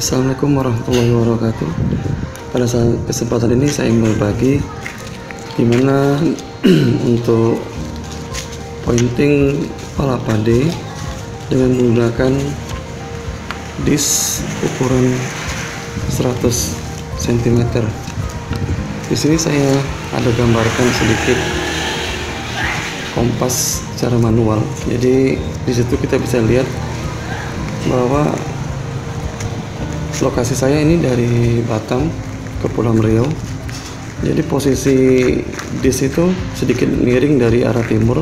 Assalamualaikum warahmatullahi wabarakatuh. Pada saat kesempatan ini saya ingin berbagi gimana untuk pointing palapa D dengan menggunakan disk ukuran 100 cm. Di sini saya ada gambarkan sedikit kompas secara manual. Jadi di situ kita bisa lihat bahwa lokasi saya ini dari Batam ke Pulau Riau. Jadi posisi di situ sedikit miring dari arah timur.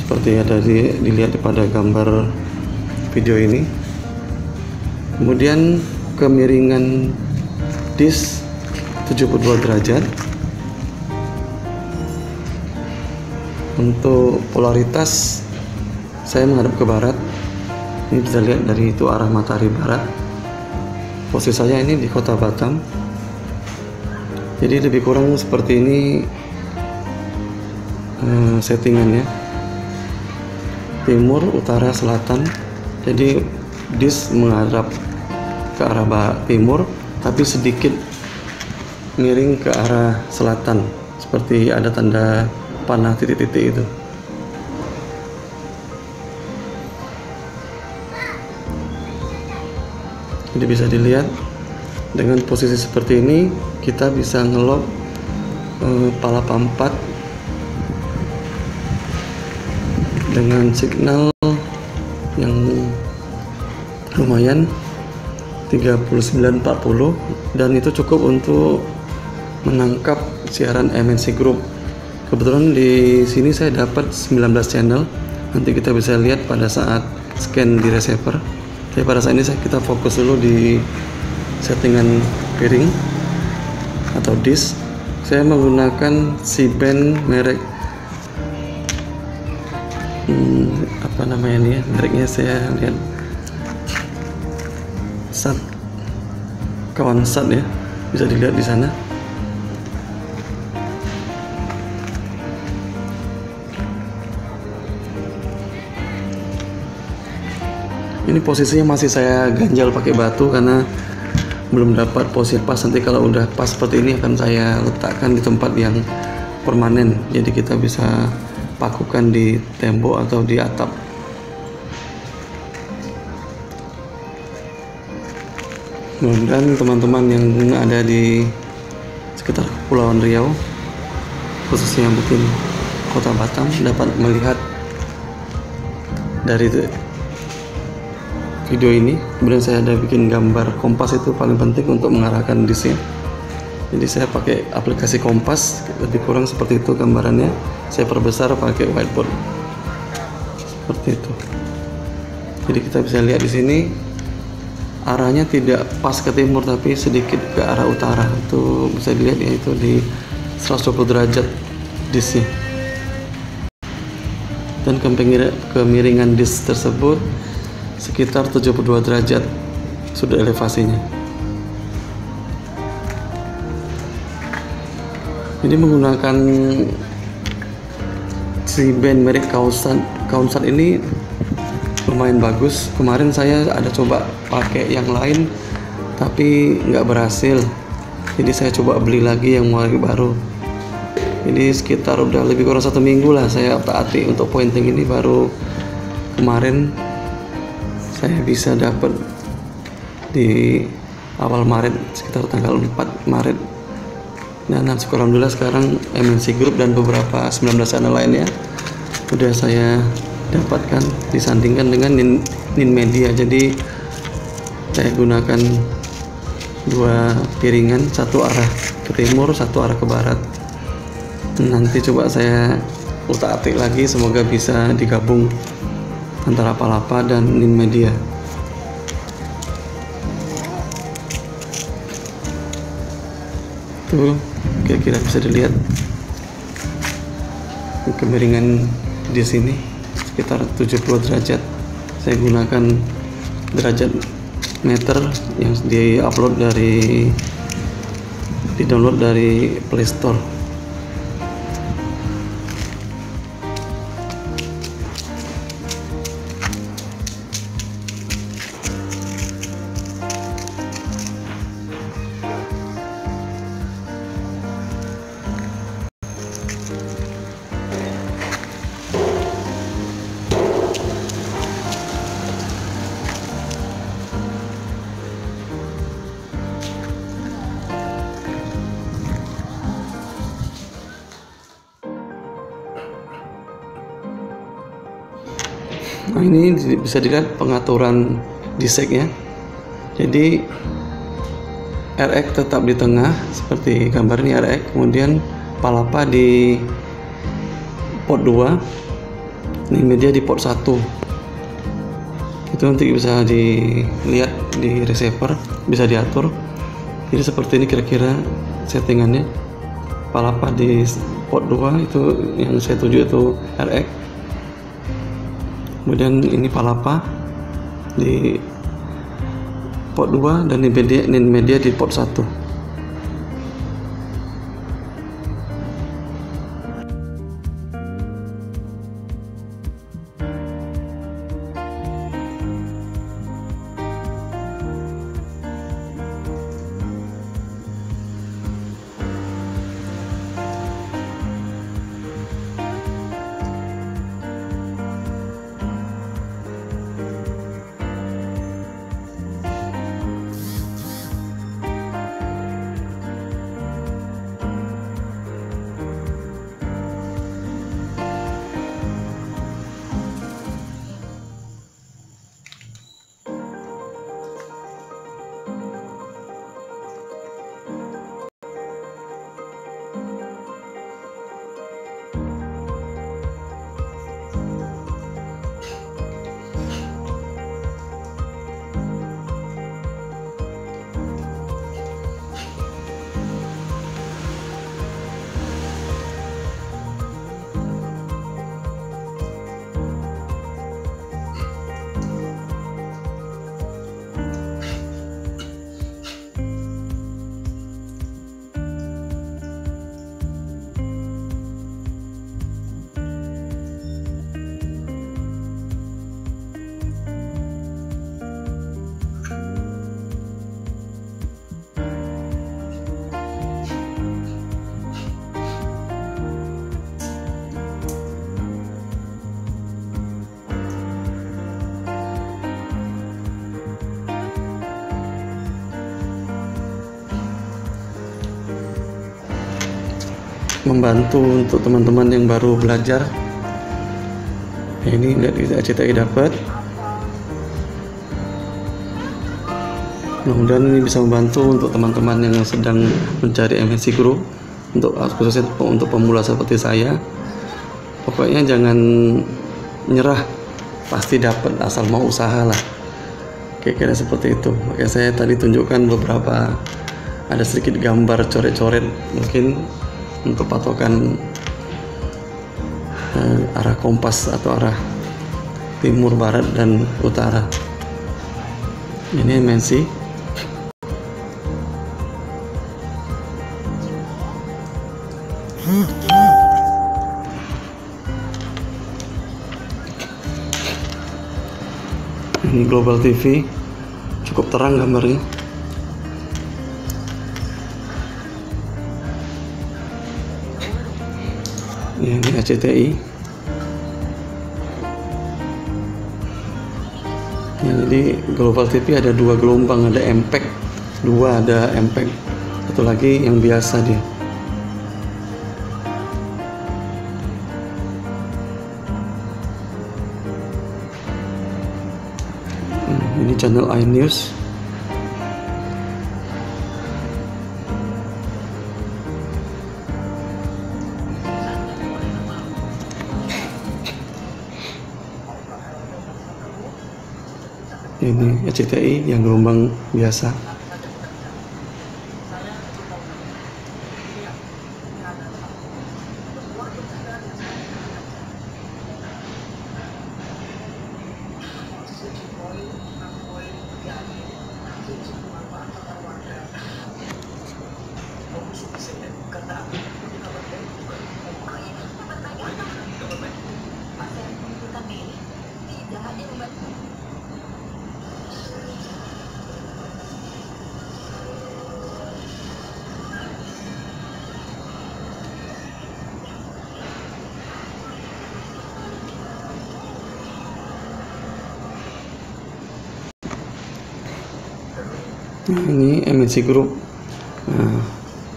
Seperti ada di, dilihat pada gambar video ini. Kemudian kemiringan dis 72 derajat. Untuk polaritas saya menghadap ke barat. Ini bisa lihat dari itu arah matahari barat posisi saya ini di kota Batam. Jadi lebih kurang seperti ini uh, settingannya. Timur utara selatan. Jadi dis menghadap ke arah timur tapi sedikit miring ke arah selatan. Seperti ada tanda panah titik-titik itu jadi bisa dilihat dengan posisi seperti ini kita bisa ngelok eh, pala pampat dengan signal yang lumayan 3940 dan itu cukup untuk menangkap siaran MNC Group. Kebetulan di sini saya dapat 19 channel. Nanti kita bisa lihat pada saat scan di receiver tapi pada saat ini kita fokus dulu di settingan piring atau disk. Saya menggunakan si band merek hmm, apa namanya ini ya? Mereknya saya lihat. Sat. Kawan sat ya. Bisa dilihat di sana ini posisinya masih saya ganjal pakai batu karena belum dapat posisi pas. Nanti kalau udah pas seperti ini akan saya letakkan di tempat yang permanen. Jadi kita bisa pakukan di tembok atau di atap. Mudah-mudahan teman-teman yang ada di sekitar Kepulauan Riau khususnya mungkin kota Batam dapat melihat dari video ini. Kemudian saya ada bikin gambar kompas itu paling penting untuk mengarahkan disknya jadi saya pakai aplikasi kompas lebih kurang seperti itu gambarannya. Saya perbesar pakai whiteboard. Seperti itu. Jadi kita bisa lihat di sini arahnya tidak pas ke timur tapi sedikit ke arah utara. Itu bisa dilihat ya itu di 120 derajat disknya dan kemiringan disk tersebut sekitar 72 derajat sudah elevasinya. Ini menggunakan si band merek Kausan Kausan ini lumayan bagus. Kemarin saya ada coba pakai yang lain tapi nggak berhasil. Jadi saya coba beli lagi yang mulai baru. Ini sekitar udah lebih kurang satu minggu lah saya taati untuk pointing ini baru kemarin saya bisa dapat di awal Maret sekitar tanggal 4 Maret. Dan alhamdulillah sekarang MNC Group dan beberapa 19 channel lainnya udah saya dapatkan disandingkan dengan Nin, Nin Media. Jadi saya gunakan dua piringan satu arah ke timur satu arah ke barat. Nanti coba saya utak atik lagi semoga bisa digabung antara Palapa dan Nin Media. Tuh, kira-kira bisa dilihat kemiringan di sini sekitar 70 derajat. Saya gunakan derajat meter yang di-upload dari di-download dari Play Store. Ini bisa dilihat pengaturan diseknya. Jadi RX tetap di tengah seperti gambar ini RX kemudian palapa di port 2 ini media di port 1 itu nanti bisa dilihat di receiver bisa diatur. Jadi seperti ini kira-kira settingannya. Palapa di port 2 itu yang saya tuju itu RX kemudian ini palapa di port 2 dan media, media di port 1 membantu untuk teman-teman yang baru belajar. Ini lihat di ACTI dapat. Mudah-mudahan ini bisa membantu untuk teman-teman yang sedang mencari MSC Group untuk khususnya untuk pemula seperti saya. Pokoknya jangan nyerah pasti dapat asal mau usaha lah. Kira-kira seperti itu. Makanya saya tadi tunjukkan beberapa ada sedikit gambar coret-coret mungkin untuk patokan uh, arah kompas atau arah timur barat dan utara. Ini MNC ini global TV cukup terang gambarnya ya ini ACTI ya, jadi Global TV ada dua gelombang ada impact dua ada impact satu lagi yang biasa dia. Hmm, ini channel iNews ini RCTI yang gelombang biasa ini MNC Group. Nah,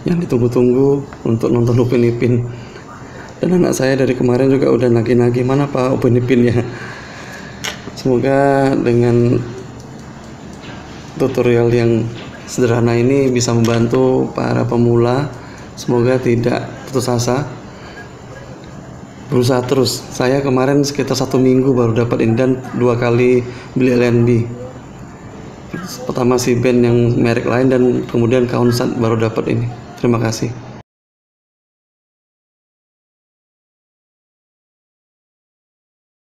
yang ditunggu-tunggu untuk nonton Upin Ipin. Dan anak saya dari kemarin juga udah nagi-nagi mana pak Upin Ipin ya? Semoga dengan tutorial yang sederhana ini bisa membantu para pemula. Semoga tidak putus asa. Berusaha terus. Saya kemarin sekitar satu minggu baru dapat ini dan dua kali beli LNB pertama si band yang merek lain dan kemudian Kaunsat baru dapat ini. Terima kasih